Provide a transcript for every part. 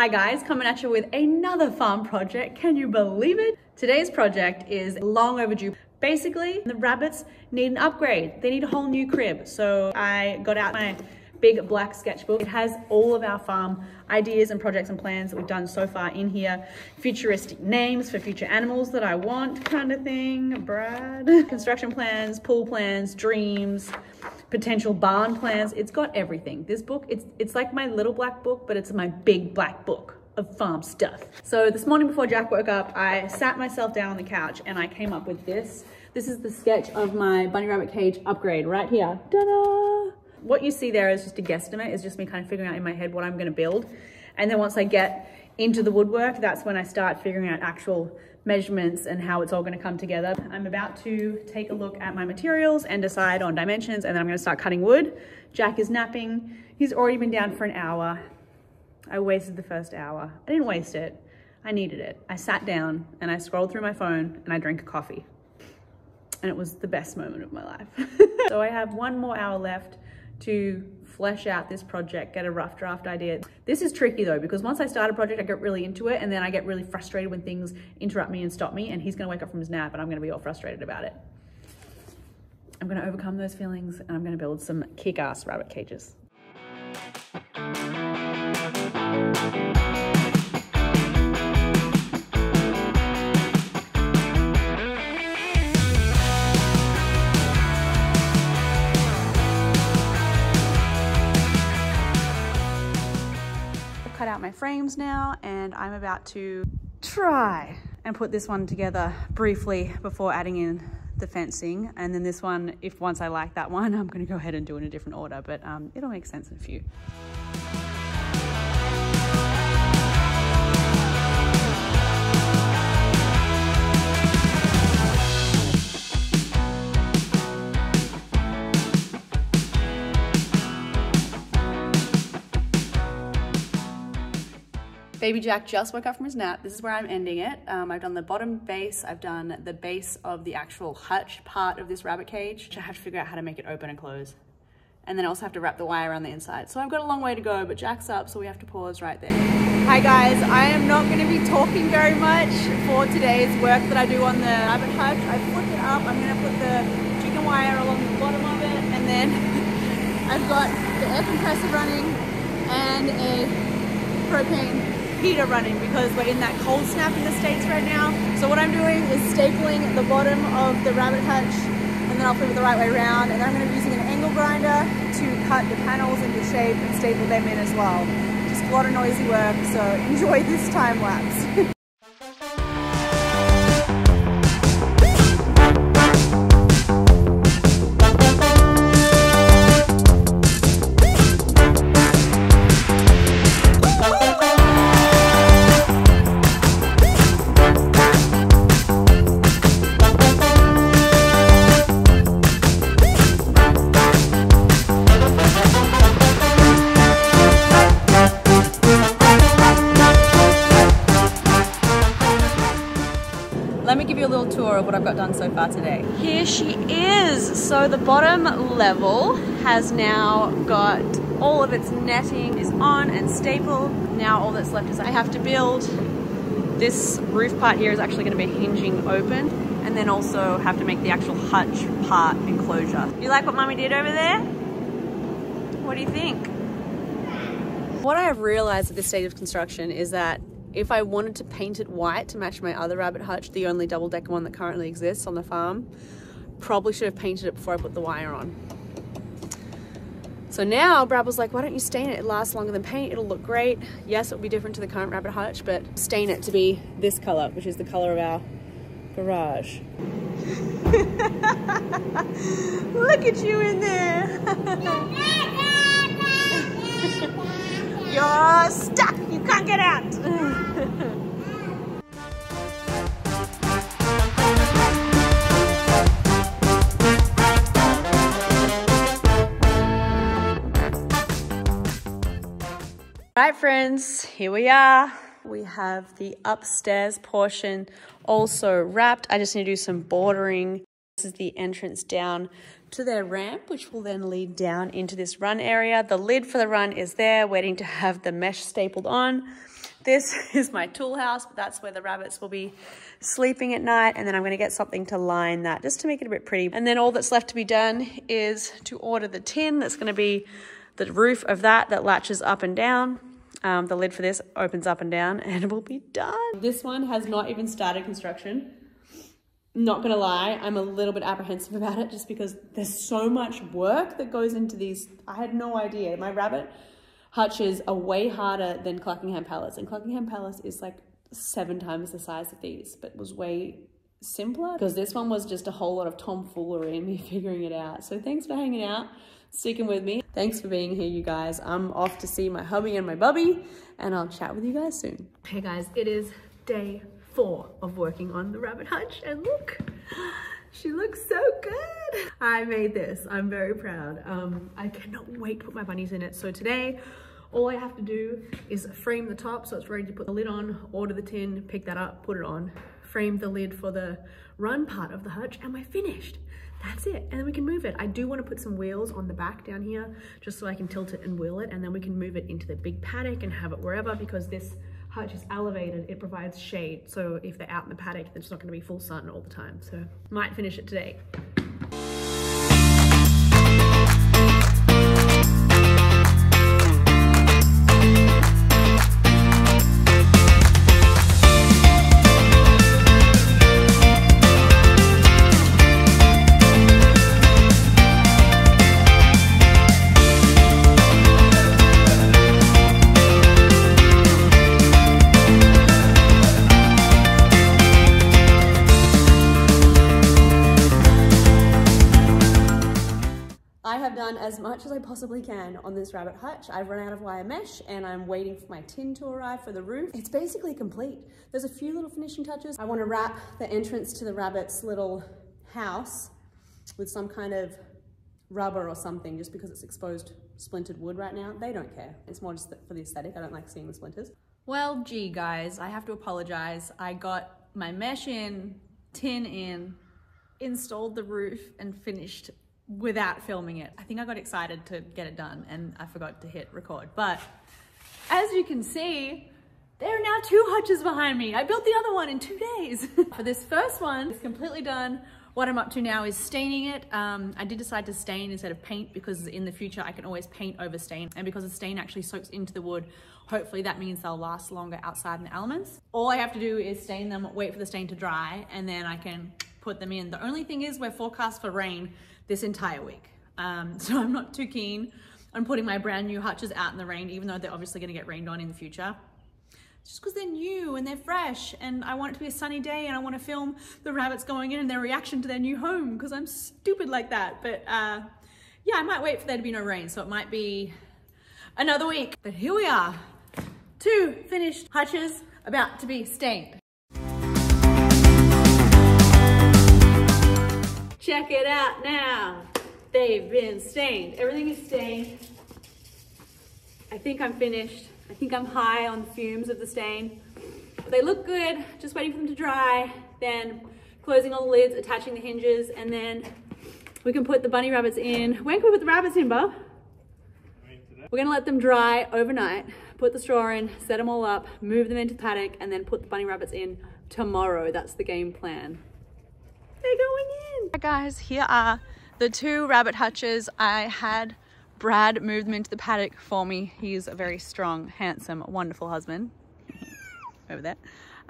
Hi guys, coming at you with another farm project. Can you believe it? Today's project is long overdue. Basically, the rabbits need an upgrade. They need a whole new crib. So I got out my big black sketchbook. It has all of our farm ideas and projects and plans that we've done so far in here. Futuristic names for future animals that I want kind of thing, Brad. Construction plans, pool plans, dreams, potential barn plans. It's got everything. This book, it's, it's like my little black book, but it's my big black book of farm stuff. So this morning before Jack woke up, I sat myself down on the couch and I came up with this. This is the sketch of my bunny rabbit cage upgrade right here. Ta-da! what you see there is just a guesstimate. It's just me kind of figuring out in my head what I'm going to build. And then once I get into the woodwork, that's when I start figuring out actual measurements and how it's all going to come together. I'm about to take a look at my materials and decide on dimensions and then I'm going to start cutting wood. Jack is napping. He's already been down for an hour. I wasted the first hour. I didn't waste it. I needed it. I sat down and I scrolled through my phone and I drank a coffee. And it was the best moment of my life. so I have one more hour left to flesh out this project, get a rough draft idea. This is tricky though, because once I start a project, I get really into it and then I get really frustrated when things interrupt me and stop me and he's gonna wake up from his nap and I'm gonna be all frustrated about it. I'm gonna overcome those feelings and I'm gonna build some kick-ass rabbit cages. Frames now and I'm about to try and put this one together briefly before adding in the fencing. And then this one, if once I like that one, I'm gonna go ahead and do it in a different order, but um, it'll make sense in a few. Baby Jack just woke up from his nap. This is where I'm ending it. Um, I've done the bottom base. I've done the base of the actual hutch part of this rabbit cage. I have to figure out how to make it open and close. And then I also have to wrap the wire around the inside. So I've got a long way to go, but Jack's up, so we have to pause right there. Hi guys, I am not gonna be talking very much for today's work that I do on the rabbit hutch. I flipped it up. I'm gonna put the chicken wire along the bottom of it, and then I've got the air compressor running and a propane heater running because we're in that cold snap in the States right now. So what I'm doing is stapling the bottom of the rabbit hutch and then I'll flip it the right way around and then I'm going to be using an angle grinder to cut the panels into shape and staple them in as well. Just a lot of noisy work, so enjoy this time lapse. Of what I've got done so far today. Here she is. So the bottom level has now got all of its netting is on and stapled. Now all that's left is I have to build this roof part here is actually going to be hinging open and then also have to make the actual hutch part enclosure. You like what mommy did over there? What do you think? What I have realized at this stage of construction is that if I wanted to paint it white to match my other rabbit hutch, the only double decker one that currently exists on the farm, probably should have painted it before I put the wire on. So now Brad was like, why don't you stain it? It lasts longer than paint, it'll look great. Yes, it'll be different to the current rabbit hutch, but stain it to be this color, which is the color of our garage. look at you in there. You're stuck, can't get out. Right friends, here we are. We have the upstairs portion also wrapped. I just need to do some bordering. This is the entrance down to their ramp, which will then lead down into this run area. The lid for the run is there, waiting to have the mesh stapled on. This is my tool house, but that's where the rabbits will be sleeping at night. And then I'm gonna get something to line that just to make it a bit pretty. And then all that's left to be done is to order the tin that's gonna be the roof of that that latches up and down. Um, the lid for this opens up and down and it will be done. This one has not even started construction. Not gonna lie, I'm a little bit apprehensive about it just because there's so much work that goes into these. I had no idea. My rabbit hutches are way harder than Cluckingham Palace and Cluckingham Palace is like seven times the size of these, but was way simpler because this one was just a whole lot of tomfoolery and me figuring it out. So thanks for hanging out, sticking with me. Thanks for being here, you guys. I'm off to see my hubby and my bubby, and I'll chat with you guys soon. Hey guys, it is day four of working on the rabbit hutch, and look, she looks so good. I made this, I'm very proud. Um, I cannot wait to put my bunnies in it. So today, all I have to do is frame the top so it's ready to put the lid on, order the tin, pick that up, put it on, frame the lid for the run part of the hutch, and we're finished. That's it, and then we can move it. I do wanna put some wheels on the back down here, just so I can tilt it and wheel it, and then we can move it into the big paddock and have it wherever, because this hutch is elevated, it provides shade. So if they're out in the paddock, it's not gonna be full sun all the time. So might finish it today. As much as I possibly can on this rabbit hutch. I've run out of wire mesh and I'm waiting for my tin to arrive for the roof. It's basically complete. There's a few little finishing touches. I wanna wrap the entrance to the rabbit's little house with some kind of rubber or something just because it's exposed splintered wood right now. They don't care. It's more just for the aesthetic. I don't like seeing the splinters. Well, gee guys, I have to apologize. I got my mesh in, tin in, installed the roof and finished without filming it. I think I got excited to get it done and I forgot to hit record. But as you can see, there are now two hutches behind me. I built the other one in two days. For this first one, it's completely done. What I'm up to now is staining it. Um, I did decide to stain instead of paint because in the future I can always paint over stain. And because the stain actually soaks into the wood, hopefully that means they'll last longer outside in the elements. All I have to do is stain them, wait for the stain to dry, and then I can put them in. The only thing is we're forecast for rain this entire week. Um, so I'm not too keen on putting my brand new hutches out in the rain, even though they're obviously gonna get rained on in the future. Just because they're new and they're fresh and I want it to be a sunny day and I want to film the rabbits going in and their reaction to their new home because I'm stupid like that. But uh, yeah, I might wait for there to be no rain. So it might be another week. But here we are, two finished hutches about to be stained. Check it out now. They've been stained. Everything is stained. I think I'm finished. I think I'm high on the fumes of the stain. They look good, just waiting for them to dry. Then closing all the lids, attaching the hinges, and then we can put the bunny rabbits in. When can we put the rabbits in, Bob? We're gonna let them dry overnight, put the straw in, set them all up, move them into the paddock, and then put the bunny rabbits in tomorrow. That's the game plan. They're going in. Guys, here are the two rabbit hutches. I had Brad move them into the paddock for me. He's a very strong, handsome, wonderful husband. Over there.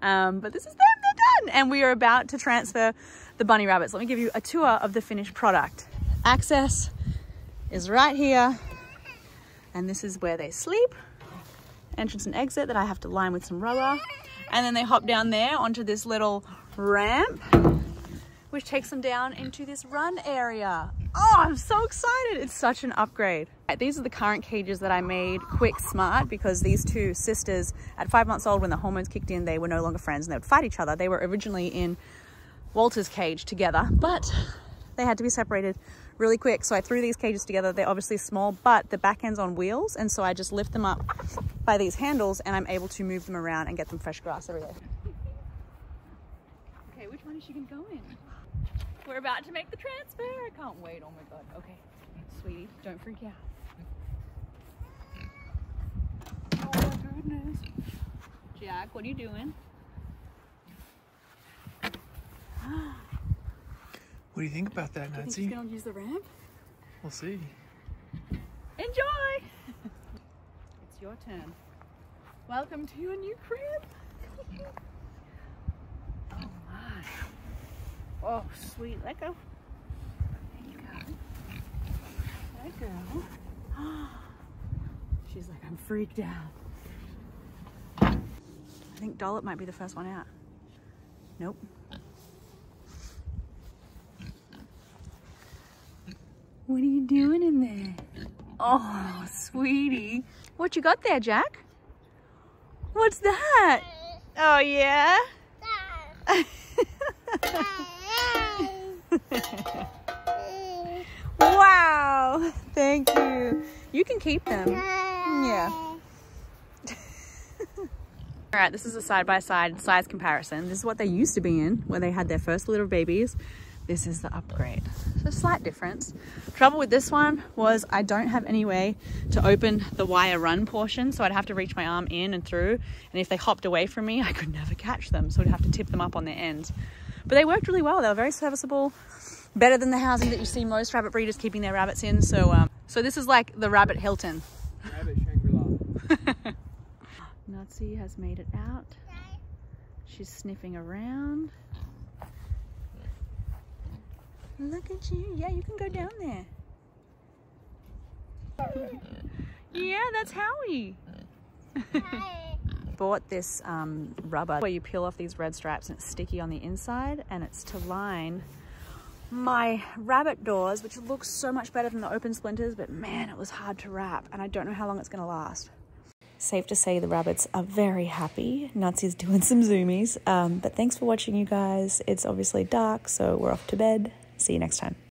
Um, but this is them, they're done. And we are about to transfer the bunny rabbits. Let me give you a tour of the finished product. Access is right here. And this is where they sleep. Entrance and exit that I have to line with some rubber. And then they hop down there onto this little ramp which takes them down into this run area. Oh, I'm so excited. It's such an upgrade. These are the current cages that I made quick smart because these two sisters at five months old when the hormones kicked in, they were no longer friends and they would fight each other. They were originally in Walter's cage together, but they had to be separated really quick. So I threw these cages together. They're obviously small, but the back end's on wheels. And so I just lift them up by these handles and I'm able to move them around and get them fresh grass every day. Okay, which one is she gonna go in? We're about to make the transfer. I can't wait. Oh my god. Okay. Sweetie, don't freak out. Oh my goodness. Jack, what are you doing? What do you think about that, Do you he's gonna use the ramp? We'll see. Enjoy! it's your turn. Welcome to your new crib. oh my. Oh, sweet. Let go. There you go. Let go. She's like, I'm freaked out. I think Dollop might be the first one out. Nope. What are you doing in there? Oh, sweetie. What you got there, Jack? What's that? Oh, yeah? Thank you. You can keep them. Yeah. All right, this is a side-by-side -side size comparison. This is what they used to be in when they had their first litter of babies. This is the upgrade. So a slight difference. Trouble with this one was I don't have any way to open the wire run portion, so I'd have to reach my arm in and through. And if they hopped away from me, I could never catch them. So I'd have to tip them up on their end. But they worked really well. They were very serviceable, better than the housing that you see most rabbit breeders keeping their rabbits in. So, um, so this is like the rabbit Hilton. Rabbit Shangri-La. Nutsie has made it out. She's sniffing around. Look at you. Yeah, you can go down there. yeah, that's Howie. Bought this um, rubber where you peel off these red stripes and it's sticky on the inside and it's to line my rabbit doors, which looks so much better than the open splinters, but man, it was hard to wrap and I don't know how long it's gonna last. Safe to say the rabbits are very happy. Nutsie's doing some zoomies. Um, but thanks for watching, you guys. It's obviously dark, so we're off to bed. See you next time.